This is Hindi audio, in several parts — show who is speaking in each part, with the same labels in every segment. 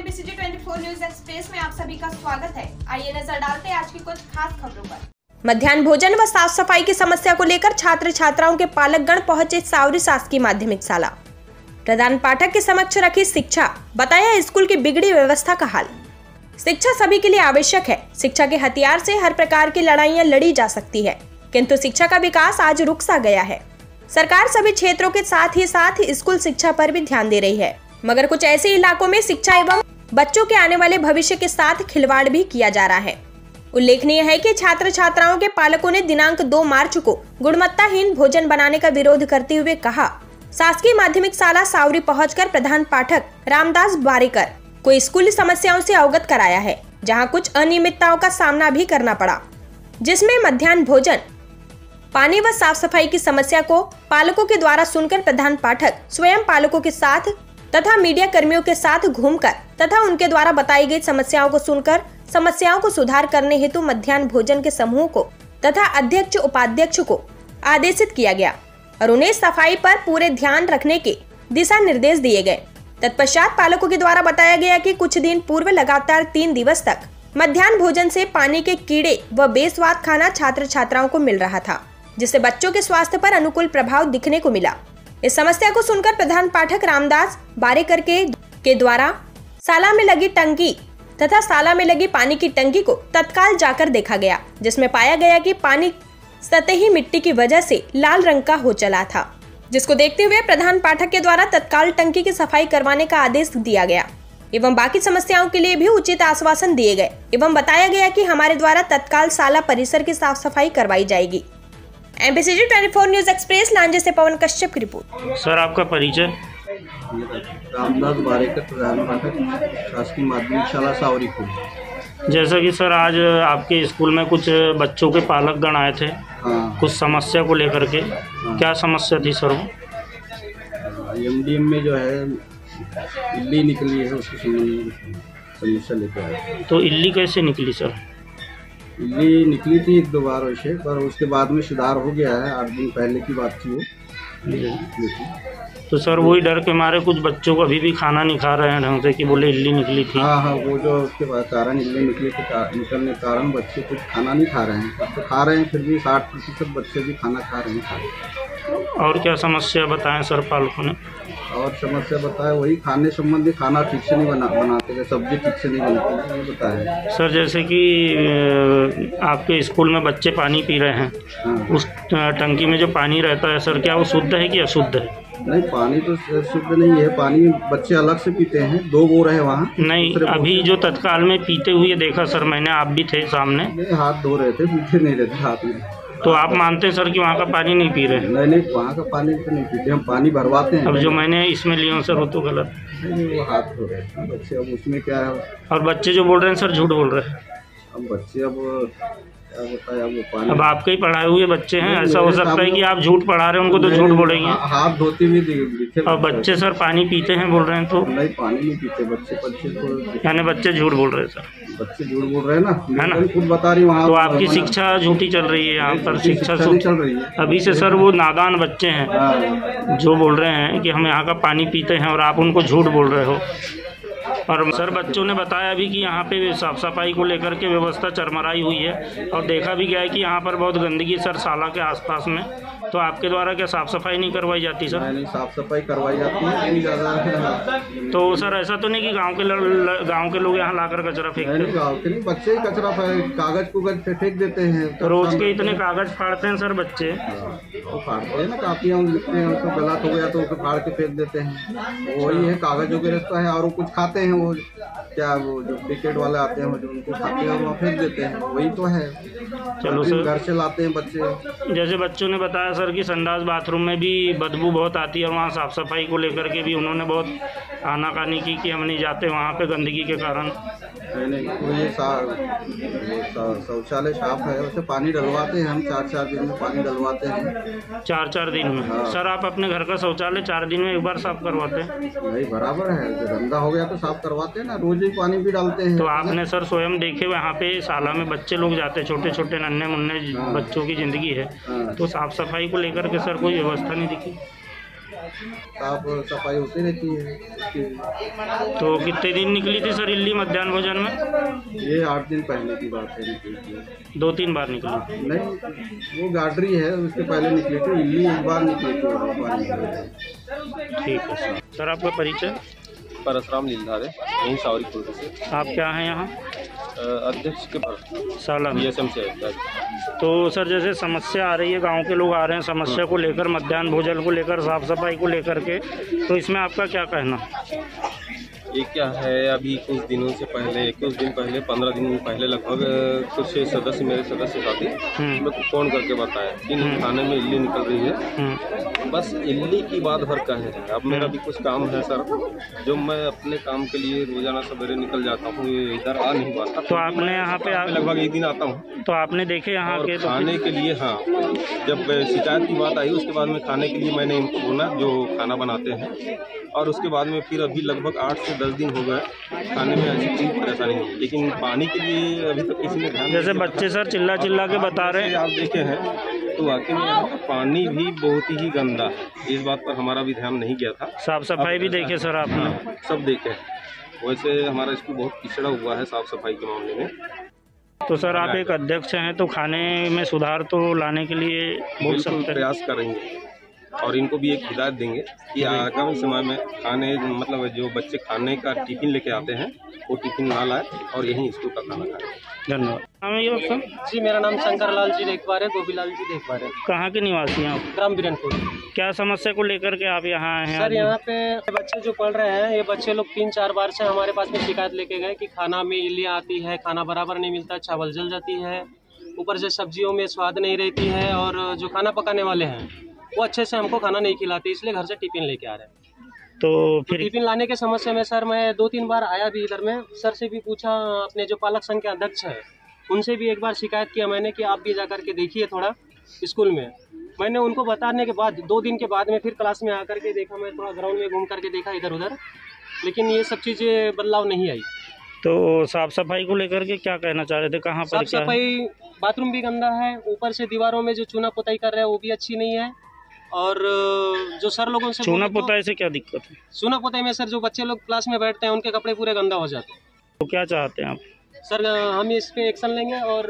Speaker 1: एमपीसीटी 24 न्यूज़ एक्सप्रेस में आप सभी का स्वागत है। आइए नज़र डालते हैं आज की कुछ खास खबरों पर। मध्यान्ह भोजन व साफ़ सफ़ाई की समस्या को लेकर छात्र छात्राओं के पालकगण पहुँचे सावरी शासकीय माध्यमिक शाला। प्रधान पाठक के समक्ष रखी शिक्षा। बताया स्कूल की बिगड़ी व्यवस्था का हाल। शिक्षा सभी के लिए आवश्यक है। शिक्षा के हथियार से हर प्रकार की लड़ाइयाँ लड़ी जा सकती है। किंतु शिक्षा का विकास आज रुक सा गया है। सरकार सभी क्षेत्रों के साथ ही साथ स्कूल शिक्षा पर भी ध्यान दे रही है। मगर कुछ ऐसे इलाकों में शिक्षा एवं बच्चों के आने वाले भविष्य के साथ खिलवाड़ भी किया जा रहा है। उल्लेखनीय है कि छात्र छात्राओं के पालकों ने दिनांक 2 मार्च को गुणवत्ताहीन भोजन बनाने का विरोध करते हुए कहा। शासकीय माध्यमिक शाला सावरी पहुंचकर प्रधान पाठक रामदास बारेकर को स्कूली समस्याओं से अवगत कराया है, जहाँ कुछ अनियमितताओं का सामना भी करना पड़ा, जिसमें मध्यान्ह भोजन, पानी व साफ़ सफ़ाई की समस्या को पालकों के द्वारा सुनकर प्रधान पाठक स्वयं पालकों के साथ तथा मीडिया कर्मियों के साथ घूमकर तथा उनके द्वारा बताई गई समस्याओं को सुनकर, समस्याओं को सुधार करने हेतु मध्यान्ह भोजन के समूह को तथा अध्यक्ष, उपाध्यक्ष को आदेशित किया गया और उन्हें सफ़ाई पर पूरे ध्यान रखने के दिशा निर्देश दिए गए। तत्पश्चात पालकों के द्वारा बताया गया कि कुछ दिन पूर्व लगातार तीन दिवस तक मध्यान्ह भोजन से पानी के कीड़े व बेस्वाद खाना छात्र छात्राओं को मिल रहा था, जिससे बच्चों के स्वास्थ्य पर अनुकूल प्रभाव दिखने को मिला। इस समस्या को सुनकर प्रधान पाठक रामदास बारेकर के, के द्वारा साला में लगी टंकी तथा साला में लगी पानी की टंकी को तत्काल जाकर देखा गया जिसमें पाया गया कि पानी सतही मिट्टी की वजह से लाल रंग का हो चला था जिसको देखते हुए प्रधान पाठक के द्वारा तत्काल टंकी की सफ़ाई करवाने का आदेश दिया गया। एवं बाकी समस्याओं के लिए भी उचित आश्वासन दिए गए एवं बताया गया कि हमारे द्वारा तत्काल साला परिसर की साफ़ सफ़ाई करवाई जाएगी। एमपीसीजी 24 न्यूज़ एक्सप्रेस लांजे से पवन कश्यप की रिपोर्ट।
Speaker 2: सर आपका परिचय?
Speaker 3: रामदास बारेकर प्रधान पाठक शासकीय माध्यमिक शाला सावरीपुर
Speaker 2: जैसा कि सर आज आपके स्कूल में कुछ बच्चों के पालक गण आए थे
Speaker 3: हाँ।
Speaker 2: कुछ समस्या को लेकर के क्या समस्या थी सर वो?
Speaker 3: एम डी एम में जो है इल्ली निकली है उसके संबंध में समस्या लेकर आए।
Speaker 2: तो इल्ली कैसे निकली सर?
Speaker 3: इल्ली निकली थी एक दो बार वैसे पर उसके बाद में सुधार हो गया है आठ दिन पहले की बात थी वो।
Speaker 2: तो सर वही डर के मारे कुछ बच्चों को अभी भी खाना नहीं खा रहे हैं ढंग से कि बोले इल्ली निकली थी।
Speaker 3: हाँ हाँ वो जो उसके बाद कारण इल्ली निकली थी निकलने के कारण बच्चे कुछ खाना नहीं खा रहे हैं। अब तो खा रहे हैं फिर भी साठ प्रतिशत बच्चे भी खाना खा रहे हैं खा रहे हैं।
Speaker 2: और क्या समस्या बताएँ सर पालकों ने?
Speaker 3: और समस्या बताया वही खाने संबंधी खाना ठीक से नहीं बना बनाते थे सब्ज़ी ठीक से नहीं बनती ये बताया।
Speaker 2: सर जैसे कि आपके स्कूल में बच्चे पानी पी रहे हैं
Speaker 3: हाँ।
Speaker 2: उस टंकी में जो पानी रहता है सर क्या वो शुद्ध है कि अशुद्ध है?
Speaker 3: नहीं पानी तो शुद्ध नहीं है पानी बच्चे अलग से पीते हैं दो बोर है वहाँ
Speaker 2: नहीं अभी जो तत्काल में पीते हुए देखा सर मैंने आप भी थे सामने।
Speaker 3: हाथ धो रहे थे पीते नहीं रहते हाथ में।
Speaker 2: तो आप मानते हैं सर कि वहाँ का पानी नहीं पी रहे? हैं
Speaker 3: नहीं नहीं वहाँ का पानी तो नहीं पीते हम पानी भरवाते हैं।
Speaker 2: अब जो मैंने इसमें लिया हूँ सर वो तो गलत।
Speaker 3: नहीं, वो हाथ धो रहे बच्चे अब उसमें क्या है?
Speaker 2: और बच्चे जो बोल रहे हैं सर झूठ बोल रहे हैं।
Speaker 3: अब बच्चे अब अब
Speaker 2: आपके ही पढ़ाए हुए बच्चे हैं ऐसा हो सकता है कि आप झूठ पढ़ा रहे हैं उनको तो झूठ बोलेंगे।
Speaker 3: हाथ धोते हुए दिखे
Speaker 2: और बच्चे। सर पानी पीते हैं बोल रहे हैं तो।
Speaker 3: नहीं पानी नहीं पीते बच्चे बच्चे तो
Speaker 2: यानी बच्चे झूठ बोल रहे हैं सर।
Speaker 3: बच्चे झूठ बोल रहे हैं ना?
Speaker 2: है ना?
Speaker 3: खुद बता रही हूँ वहाँ
Speaker 2: तो आपकी शिक्षा झूठी चल रही है यहाँ पर शिक्षा
Speaker 3: चल रही है।
Speaker 2: अभी से सर वो नादान बच्चे हैं
Speaker 3: हाँ।
Speaker 2: जो बोल रहे हैं कि हम यहाँ का पानी पीते हैं और आप उनको झूठ बोल रहे हो। और सर, बच्चों ने बताया भी कि यहाँ पे साफ़ सफ़ाई को लेकर के व्यवस्था चरमराई हुई है और देखा भी गया है कि यहाँ पर बहुत गंदगी सर, साला के आसपास में। तो आपके द्वारा क्या साफ़ सफ़ाई नहीं करवाई जाती सर?
Speaker 3: नहीं साफ़ सफ़ाई करवाई जाती है
Speaker 2: तो सर ऐसा तो नहीं कि गाँव के गाँव के लोग यहाँ लाकर कचरा फेंकते हैं
Speaker 3: गाँव के नहीं बच्चे ही कचरा कागज़ कुगज फेंक देते हैं।
Speaker 2: तो रोज के इतने कागज़ फाड़ते हैं सर बच्चे?
Speaker 3: हाँ, फाड़ते हैं ना कापियाँ लिखते हैं उसको गलत हो गया तो उसको फाड़ के फेंक देते हैं। वही है कागज़ वगैरह रास्ता है और वो कुछ खाते हैं वो क्या वो जो क्रिकेट वाले आते हैं जो उनको खाते हैं वहाँ फेंक देते हैं। वही तो है।
Speaker 2: चलो सर।
Speaker 3: घर से लाते हैं बच्चे।
Speaker 2: जैसे बच्चों ने बताया सर की संडास बाथरूम में भी बदबू बहुत आती है और वहाँ साफ़ सफ़ाई को लेकर के भी उन्होंने बहुत आनाकानी की कि हम नहीं जाते वहाँ पे गंदगी के कारण
Speaker 3: ये शौचालय साफ़ है वैसे पानी डलवाते हैं हम चार चार दिन में पानी डलवाते हैं
Speaker 2: चार चार दिन में
Speaker 3: हाँ।
Speaker 2: सर आप अपने घर का शौचालय चार दिन में एक बार साफ़ करवाते हैं
Speaker 3: नहीं बराबर है गंदा हो गया तो साफ़ करवाते हैं ना रोज ही पानी भी डालते हैं
Speaker 2: तो आपने सर स्वयं देखे वहाँ पे शाला में बच्चे लोग जाते हैं छोटे छोटे नन्हे मुन्ने
Speaker 3: हाँ।
Speaker 2: बच्चों की ज़िंदगी है
Speaker 3: हाँ।
Speaker 2: तो साफ़ सफ़ाई को लेकर के सर कोई व्यवस्था नहीं दिखी।
Speaker 3: साफ़ सफ़ाई होती रहती है?
Speaker 2: तो कितने दिन निकली थी सर इल्ली मध्यान्ह भोजन में?
Speaker 3: ये आठ दिन पहले की बात है
Speaker 2: दो तीन बार निकली
Speaker 3: नहीं वो गाडरी है उसके पहले निकली थी इल्ली एक बार निकली थी
Speaker 2: ठीक है सर। सर आपका परिचय?
Speaker 4: परसराम लीलधारे यहीं सावरी से।
Speaker 2: आप क्या हैं यहाँ?
Speaker 4: अध्यक्ष के पर
Speaker 2: साला।
Speaker 4: बी
Speaker 2: में
Speaker 4: से
Speaker 2: तो सर जैसे समस्या आ रही है गाँव के लोग आ रहे हैं समस्या को लेकर मध्यान्ह भोजन को लेकर साफ़ सफ़ाई को लेकर के तो इसमें आपका क्या कहना?
Speaker 4: ये क्या है? अभी कुछ दिनों से पहले कुछ दिन पहले पंद्रह दिन पहले लगभग कुछ सदस्य मेरे सदस्य साथी
Speaker 2: हम्म।
Speaker 4: मेरे को फ़ोन करके बताया कि खाने में इल्ली निकल रही है।
Speaker 2: हम्म।
Speaker 4: बस इल्ली की बात भर का है। अब मेरा भी कुछ काम है सर। जो मैं अपने काम के लिए रोज़ाना सवेरे निकल जाता हूँ ये इधर आ नहीं पाता।
Speaker 2: तो आपने यहाँ पे
Speaker 4: लगभग एक दिन आता हूँ।
Speaker 2: तो आपने देखे यहाँ के तो
Speaker 4: खाने के लिए हाँ। जब शिकायत की बात आई उसके बाद में खाने के लिए मैंने इनको बोला जो खाना बनाते हैं। और उसके बाद में फिर अभी लगभग आठ से दस दिन हो गए खाने में ऐसी कोई परेशानी नहीं लेकिन पानी के लिए अभी तक किसी ने ध्यान
Speaker 2: जैसे बच्चे सर चिल्ला चिल्ला के बता रहे हैं।
Speaker 4: आप देखे हैं तो वाकई में यहाँ पानी भी बहुत ही गंदा है। इस बात पर हमारा भी ध्यान नहीं गया था।
Speaker 2: साफ़ सफ़ाई भी देखे सर आपने।
Speaker 4: हाँ, सब देखे हैं। वैसे हमारा स्कूल बहुत पिछड़ा हुआ है साफ़ सफ़ाई के मामले में।
Speaker 2: तो सर आप एक अध्यक्ष हैं तो खाने में सुधार तो लाने के लिए हैं।
Speaker 4: प्रयास करेंगे। और इनको भी एक हिदायत देंगे कि आगामी समय में खाने मतलब जो बच्चे खाने का टिफ़िन लेके आते हैं वो टिफ़िन ना लाए और यहीं स्कूल का खाना खाएँ।
Speaker 2: धन्यवाद।
Speaker 5: जी मेरा नाम शंकर लाल जी है गोपीलाल जी देखभार है।
Speaker 2: कहाँ के निवासी हैं आप?
Speaker 5: ग्राम बीरनपुर।
Speaker 2: क्या समस्या को लेकर के आप यहाँ आए हैं?
Speaker 5: सर यहाँ पे बच्चे जो पढ़ रहे हैं ये बच्चे लोग तीन चार बार से हमारे पास में शिकायत लेके गए कि खाना में इल्लियाँ आती है खाना बराबर नहीं मिलता चावल जल जाती है ऊपर से सब्जियों में स्वाद नहीं रहती है और जो खाना पकाने वाले हैं वो अच्छे से हमको खाना नहीं खिलाते इसलिए घर से टिफ़िन लेके आ रहे हैं।
Speaker 2: तो फिर
Speaker 5: टिफ़िन लाने के समस्या में सर मैं दो तीन बार आया भी इधर में। सर से भी पूछा अपने जो पालक संघ के अध्यक्ष है उनसे भी एक बार शिकायत किया मैंने कि आप भी जा करके देखिए थोड़ा स्कूल में। मैंने उनको बताने के बाद दो दिन के बाद में फिर क्लास में आकर के देखा मैं थोड़ा ग्राउंड में घूम करके देखा इधर उधर लेकिन ये सब चीज़ें बदलाव नहीं आई।
Speaker 2: तो साफ़ सफ़ाई को लेकर के क्या कहना चाह रहे थे? कहाँ पर
Speaker 5: साफ़ सफ़ाई बाथरूम भी गंदा है ऊपर से दीवारों में जो चूना पुताई कर रहे हैं वो भी अच्छी नहीं है। और जो सर लोगों से
Speaker 2: चूना
Speaker 5: बोले तो-
Speaker 2: पोताई से क्या दिक्कत है?
Speaker 5: चूना पुताई में सर जो बच्चे लोग क्लास में बैठते हैं उनके कपड़े पूरे गंदा हो जाते हैं।
Speaker 2: तो क्या चाहते हैं आप?
Speaker 5: सर हम इस पे एक्शन लेंगे और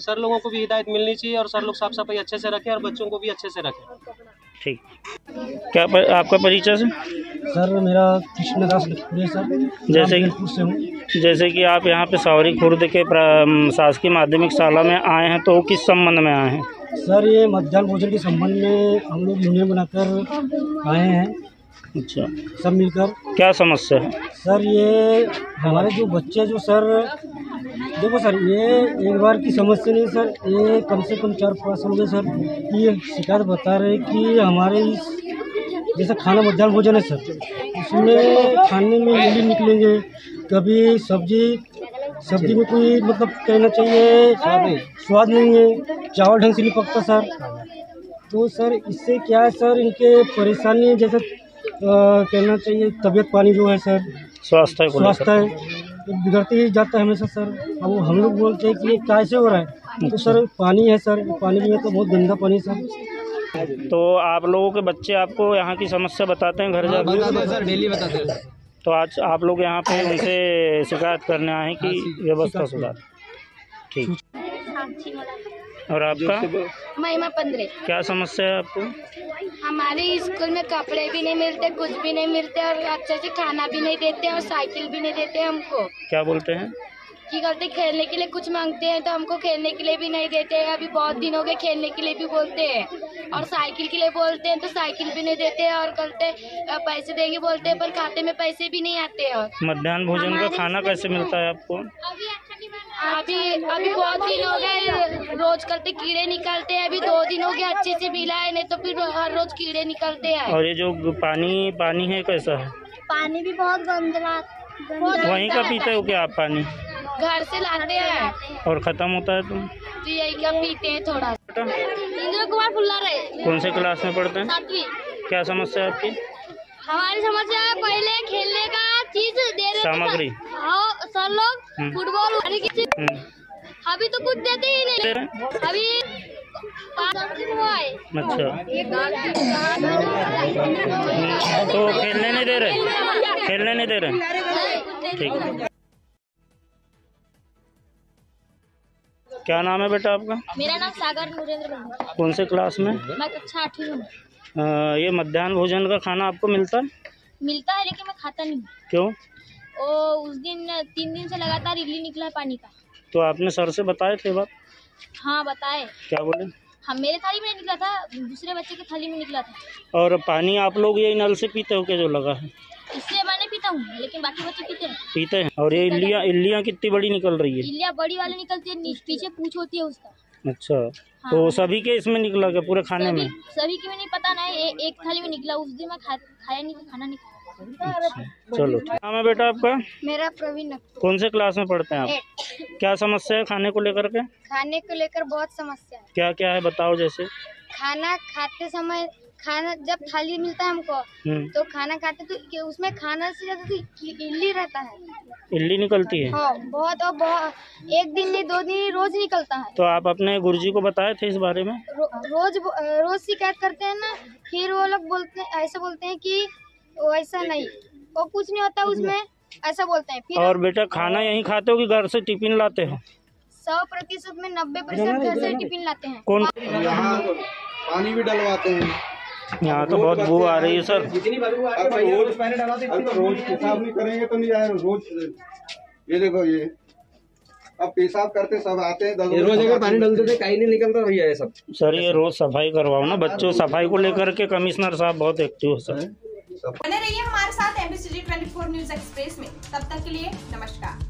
Speaker 5: सर लोगों को भी हिदायत मिलनी चाहिए और सर लोग साफ़ सफ़ाई अच्छे से रखें और बच्चों को भी अच्छे से रखें।
Speaker 2: ठीक। क्या पर, आपका परिचय से
Speaker 6: सर मेरा कृष्णदास लखपुरे सर।
Speaker 2: जैसे कि- जैसे कि आप यहाँ पे सावरी खुर्द के शासकीय माध्यमिक शाला में आए हैं तो किस संबंध में आए हैं?
Speaker 6: सर ये मध्याह्न भोजन के संबंध में हम लोग यूनियन बनाकर आए हैं।
Speaker 2: अच्छा।
Speaker 6: सब मिलकर।
Speaker 2: क्या समस्या है?
Speaker 6: सर ये हमारे जो बच्चे जो सर देखो सर ये एक बार की समस्या नहीं सर ये कम से कम चार पाँच साल हो सर। ये शिकायत बता रहे कि हमारे इस जैसे खाना मध्यान्ह भोजन है सर उसमें खाने में इडली निकलेंगे कभी सब्ज़ी सब्ज़ी में कोई मतलब कहना चाहिए स्वाद नहीं है चावल ढंग से नहीं पकता सर। तो सर इससे क्या है सर इनके परेशानी जैसे कहना चाहिए तबीयत पानी जो है सर
Speaker 2: स्वास्थ्य
Speaker 6: स्वास्थ्य है बिगड़ते ही जाता है हमेशा सर। अब हम लोग बोलते हैं कि ये कैसे हो रहा है? तो सर पानी है सर पानी भी है तो बहुत गंदा पानी है सर।
Speaker 2: तो आप लोगों के बच्चे आपको यहाँ की समस्या बताते हैं घर जाकर?
Speaker 6: सर डेली बताते हैं।
Speaker 2: तो आज आप लोग यहाँ पे उनसे शिकायत करने आए हैं कि व्यवस्था सुधार। ठीक। और आपका?
Speaker 7: महिमा पंद्रह
Speaker 2: क्या समस्या है आपको?
Speaker 7: हमारे स्कूल में कपड़े भी नहीं मिलते कुछ भी नहीं मिलते और अच्छे से खाना भी नहीं देते और साइकिल भी नहीं देते हमको।
Speaker 2: क्या बोलते हैं?
Speaker 7: की करते खेलने के लिए कुछ मांगते हैं तो हमको खेलने के लिए भी नहीं देते हैं। अभी बहुत दिन हो गए खेलने के लिए भी बोलते हैं। और साइकिल के लिए बोलते हैं तो साइकिल भी नहीं देते हैं और करते पैसे देंगे बोलते हैं पर खाते में पैसे भी नहीं आते हैं।
Speaker 2: मध्यान्ह भोजन का खाना कैसे मिलता है आपको?
Speaker 7: अभी अभी बहुत दिन हो गए रोज करते कीड़े निकलते हैं। अभी दो दिन हो गए अच्छे से मिला है नहीं तो फिर हर रोज कीड़े निकलते हैं।
Speaker 2: और ये जो पानी पानी है कैसा है?
Speaker 7: पानी भी बहुत गंदा
Speaker 2: वहीं का पीते हो क्या आप पानी?
Speaker 7: घर से लाते हैं।
Speaker 2: और ख़त्म होता है तुम
Speaker 7: तो यही क्या पीते हैं थोड़ा। इंद्र कुमार फुल्ला रहे।
Speaker 2: कौन से क्लास में पढ़ते हैं?
Speaker 7: सातवीं।
Speaker 2: क्या समस्या है आपकी?
Speaker 7: हमारी समस्या है पहले खेलने का चीज़ दे रहे
Speaker 2: सामग्री।
Speaker 7: हाँ सर लोग
Speaker 2: हम्म।
Speaker 7: फुटबॉल
Speaker 2: हम्म,
Speaker 7: अभी तो कुछ देते ही
Speaker 2: दे
Speaker 7: नहीं
Speaker 2: रहे
Speaker 7: अभी
Speaker 2: अच्छा। तो खेलने नहीं दे रहे? खेलने नहीं दे रहे? ठीक। है क्या नाम है बेटा आपका?
Speaker 7: मेरा नाम सागर नरेंद्र
Speaker 2: कौन से क्लास में?
Speaker 7: मैं कक्षा आठवीं में हूँ।
Speaker 2: ये मध्यान्ह भोजन का खाना आपको मिलता है?
Speaker 7: मिलता है लेकिन मैं खाता नहीं हूँ।
Speaker 2: क्यों?
Speaker 7: ओ उस दिन तीन दिन से लगातार इडली निकला है पानी का।
Speaker 2: तो आपने सर से बताया थे बात?
Speaker 7: हाँ बताए।
Speaker 2: क्या बोले?
Speaker 7: हम मेरे थाली में निकला था दूसरे बच्चे के थाली में निकला था।
Speaker 2: और पानी आप लोग यही नल से पीते हो क्या जो लगा है?
Speaker 7: इसलिए मैं नहीं पीता हूँ लेकिन बाकी बच्चे पीते हैं।
Speaker 2: पीते हैं? और ये इल्लियाँ इल्लियाँ कितनी बड़ी निकल रही है?
Speaker 7: इल्लियाँ बड़ी वाली निकलती है पीछे पूछ होती है उसका।
Speaker 2: अच्छा तो सभी के इसमें निकला क्या पूरे खाने में?
Speaker 7: सभी के में नहीं पता नहीं ए, एक थाली में निकला उस दिन मैं खाया नहीं खाना नहीं
Speaker 2: चलो ठीक। नाम है बेटा आपका?
Speaker 7: मेरा प्रवीण।
Speaker 2: कौन से क्लास में पढ़ते हैं आप? क्या समस्या है खाने को लेकर के?
Speaker 7: खाने को लेकर बहुत समस्या है।
Speaker 2: क्या क्या है बताओ जैसे।
Speaker 7: खाना खाते समय खाना जब थाली मिलता है हमको
Speaker 2: हम्म।
Speaker 7: तो खाना खाते तो उसमें खाना से ज़्यादा तो इल्ली रहता है।
Speaker 2: इल्ली निकलती है?
Speaker 7: हाँ बहुत और बहुत एक दिन नहीं दो दिन रोज निकलता है।
Speaker 2: तो आप अपने गुरुजी को बताए थे इस बारे में?
Speaker 7: रो, रोज रोज शिकायत करते हैं ना फिर वो लोग बोलते ऐसा बोलते हैं कि वो ऐसा नहीं। वो कुछ नहीं होता उसमें ऐसा बोलते हैं। फिर
Speaker 2: और बेटा खाना यहीं खाते हो कि घर से टिफ़िन लाते हो?
Speaker 7: सौ प्रतिशत में नब्बे प्रतिशत घर से टिफ़िन लाते हैं।
Speaker 2: कौन?
Speaker 3: यहाँ पानी भी डलवाते हैं।
Speaker 2: यहाँ तो बहुत बू आ रही है सर।
Speaker 3: रोज पेशाब नहीं करेंगे तो नहीं आए रोज ये देखो ये। अब पेशाब करते सब आते हैं
Speaker 8: रोज अगर पानी डालते थे कहीं नहीं निकलता भैया ये सब।
Speaker 2: सर ये रोज सफ़ाई करवाओ ना बच्चों सफ़ाई को लेकर के कमिश्नर साहब बहुत एक्टिव है सर।
Speaker 1: बने रहिए हमारे साथ MBC twenty four news express में। तब तक के लिए नमस्कार।